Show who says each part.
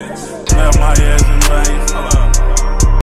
Speaker 1: Left my ass in the